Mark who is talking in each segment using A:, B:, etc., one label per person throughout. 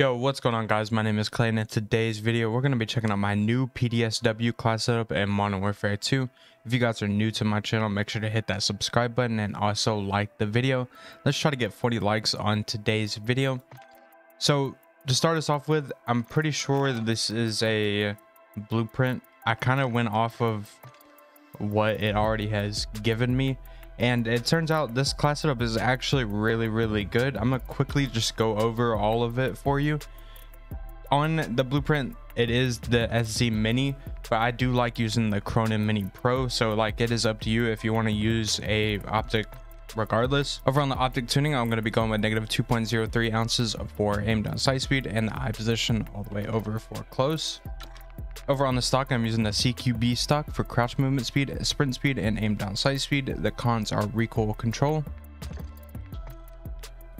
A: Yo, what's going on guys? My name is Klay and in today's video we're going to be checking out my new PDSW class setup in Modern Warfare 2. If you guys are new to my channel, make sure to hit that subscribe button and also like the video. Let's try to get 40 likes on today's video. So to start us off with, I'm pretty sure this is a blueprint. I kind of went off of what it already has given me and it turns out this class setup is actually really really good. I'm gonna quickly just go over all of it for you. On the blueprint it is the SZ mini but i do like using the cronen mini pro. So like it is up to you if you want to use a optic regardless. Over on the optic tuning i'm going to be going with negative 2.03 ounces for aim down sight speed and the eye position all the way over for close over on the stock, I'm using the CQB stock for crouch movement speed, sprint speed, and aim down sight speed. The cons are recoil control.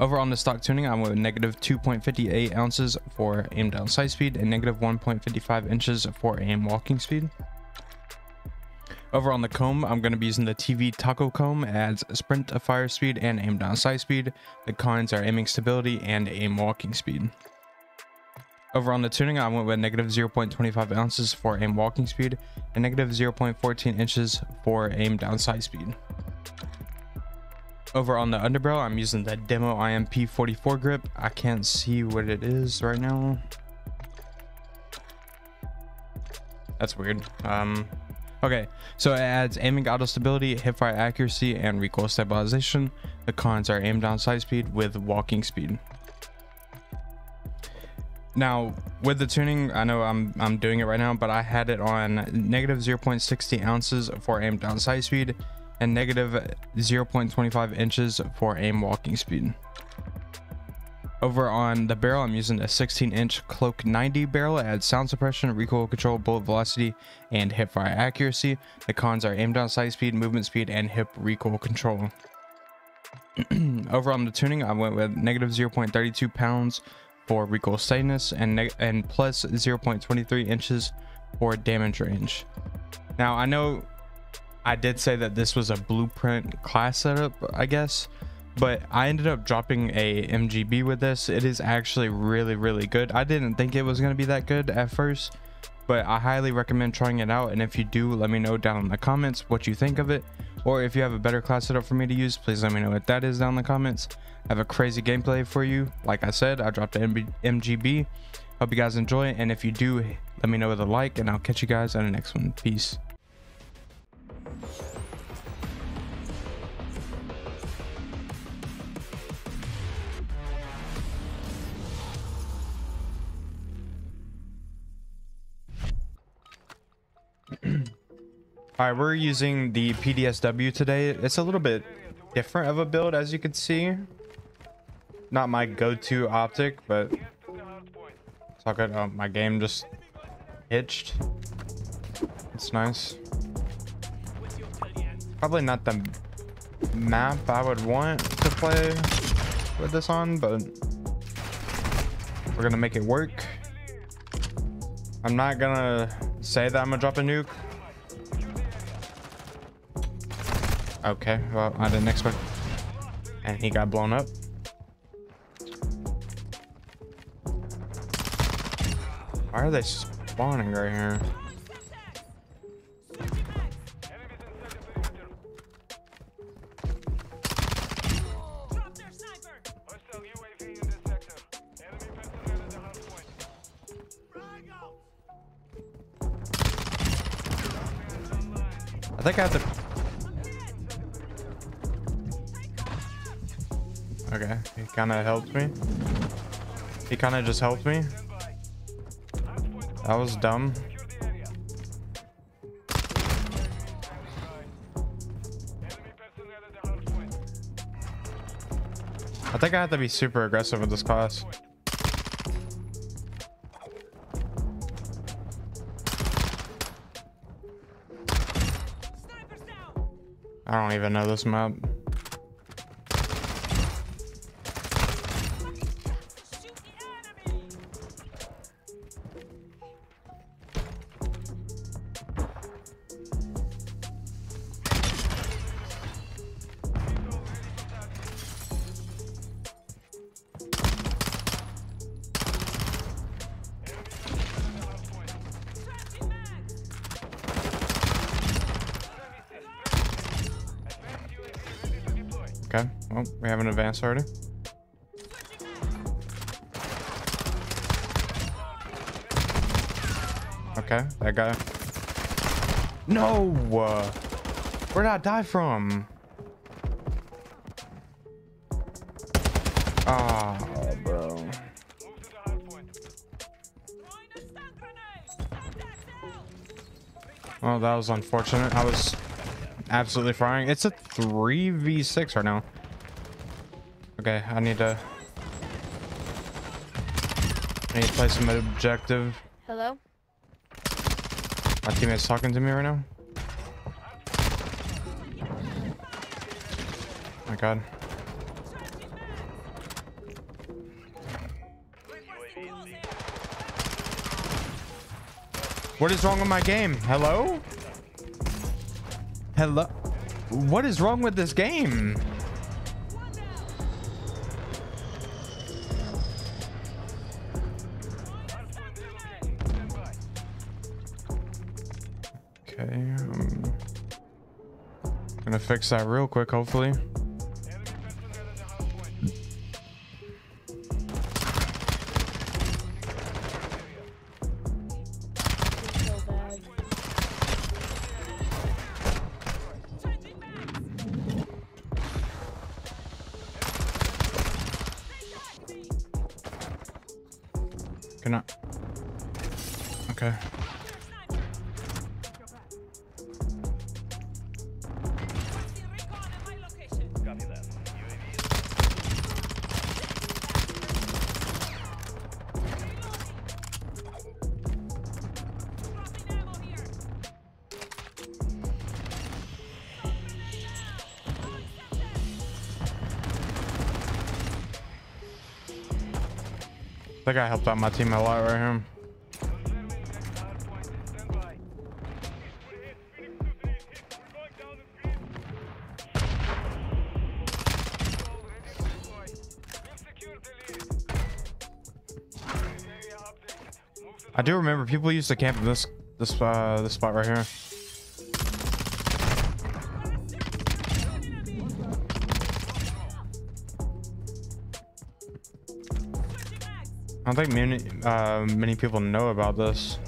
A: Over on the stock tuning, I'm with negative 2.58 ounces for aim down sight speed and negative 1.55 inches for aim walking speed. Over on the comb, I'm going to be using the TV Taco comb. Adds sprint fire speed and aim down sight speed. The cons are aiming stability and aim walking speed. Over on the tuning, I went with negative 0.25 ounces for aim walking speed and negative 0.14 inches for aim down sight speed. Over on the underbarrel, I'm using the Demo IMP 44 grip. I can't see what it is right now. That's weird. Um, okay, so it adds aiming auto stability, hipfire accuracy, and recoil stabilization. The cons are aim down sight speed with walking speed. Now, with the tuning, I know I'm I'm doing it right now, but I had it on negative 0.60 ounces for aim down sight speed and negative 0.25 inches for aim walking speed. Over on the barrel, I'm using a 16 inch Cloak 90 barrel. It adds sound suppression, recoil control, bullet velocity, and hip fire accuracy. The cons are aim down sight speed, movement speed, and hip recoil control. Over on the tuning, I went with negative 0.32 pounds for recoil steadiness and, and plus 0.23 inches for damage range. Now, I know I did say that this was a blueprint class setup, I guess, but I ended up dropping a MGB with this. It is actually really, really good. I didn't think it was going to be that good at first, but I highly recommend trying it out. And if you do, let me know down in the comments what you think of it. Or if you have a better class setup for me to use, please let me know what that is down in the comments. I have a crazy gameplay for you. Like I said, I dropped an MGB. Hope you guys enjoy it. And if you do, let me know with a like and I'll catch you guys on the next one. Peace. All right, we're using the PDSW today. It's a little bit different of a build, as you can see. Not my go-to optic, but it's all good. Oh, my game just hitched. It's nice. Probably not the map I would want to play with this on, but we're gonna make it work. I'm not gonna say that I'm gonna drop a nuke Okay, well, I didn't expect... And he got blown up. Why are they spawning right here? I think I have to Okay, he kind of helped me. He kind of just helped me. That was dumb. I think I have to be super aggressive with this class. I don't even know this map. Well, we have an advance already. Okay, that guy. No! Uh, where did I die from? Ah, oh, bro. Oh, that was unfortunate. I was absolutely frying. It's a 3v6 right now. Okay, I need to... I need to play some objective.
B: Hello?
A: My teammate's talking to me right now. my god. What is wrong with my game? Hello? Hello? What is wrong with this game? Okay, I'm gonna fix that real quick, hopefully.
B: So bad.
A: Can I? Okay. That guy helped out my team a lot right here. I do remember people used to camp in this this uh this spot right here. I don't think many uh, many people know about this.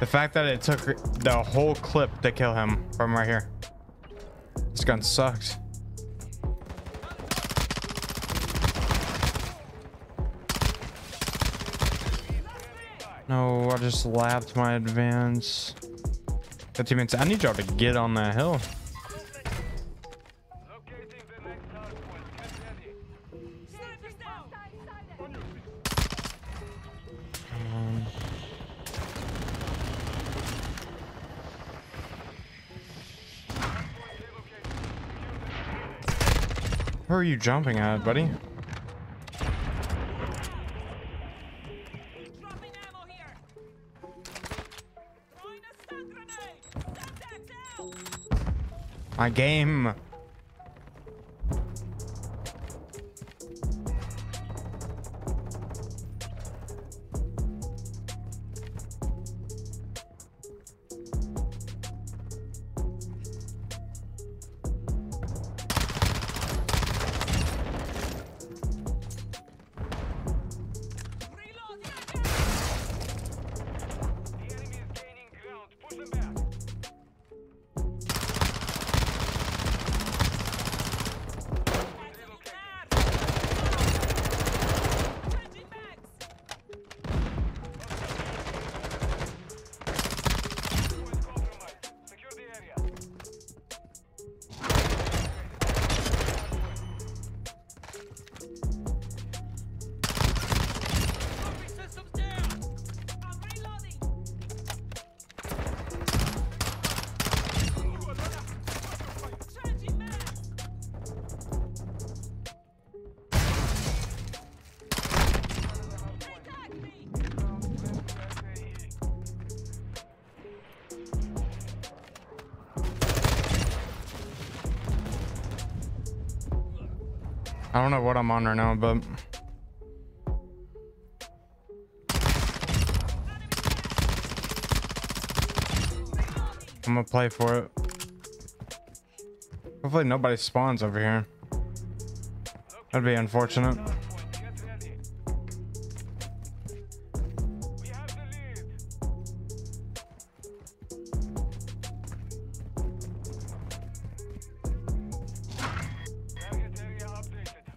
A: The fact that it took the whole clip to kill him from right here. This gun sucks. No, I just lapped my advance. The teammates, I need y'all to get on that hill. Who are you jumping at, buddy? My game. I don't know what I'm on right now, but... I'm gonna play for it. Hopefully nobody spawns over here. That'd be unfortunate.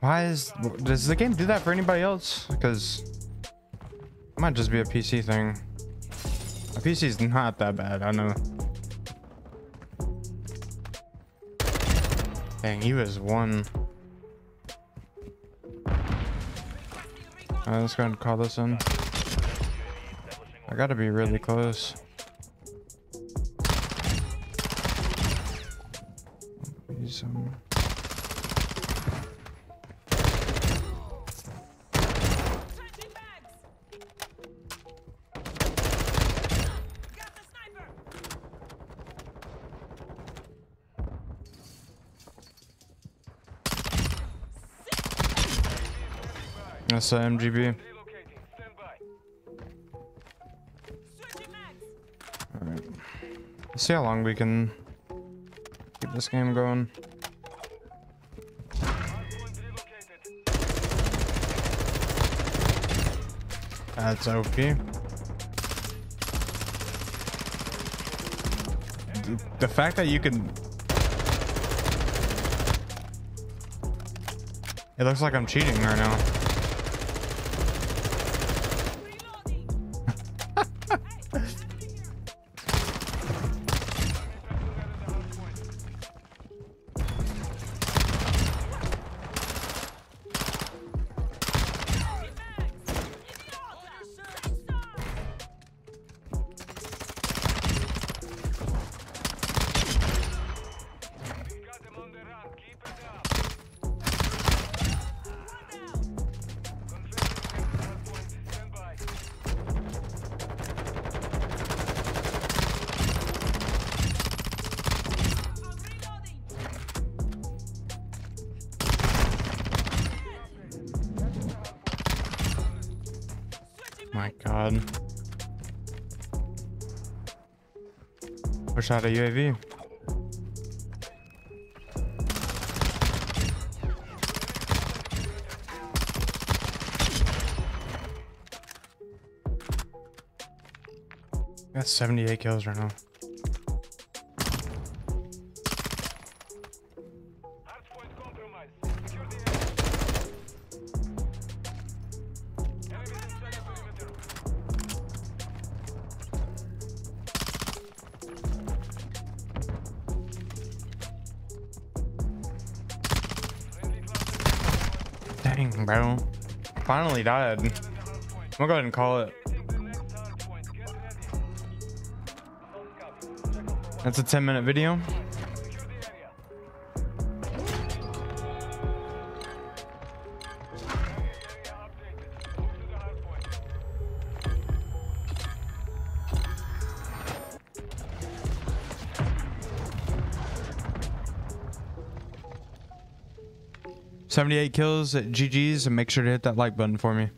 A: Why is does the game do that for anybody else? Because it might just be a PC thing. My PC's not that bad, I know. Dang, he was one. Alright, let's go and call this in. I gotta be really close.
C: That's uh, the
A: MGB.
C: Switching bags.
A: Alright. Let's see how long we can keep this game going. That's OP. The fact that you can... It looks like I'm cheating right now. My god. Push out a UAV. Got 78 kills right now. Bro. Finally died. I'm gonna go ahead and call it. That's a 10 minute video. Seventy-eight kills at GG's, and make sure to hit that like button for me.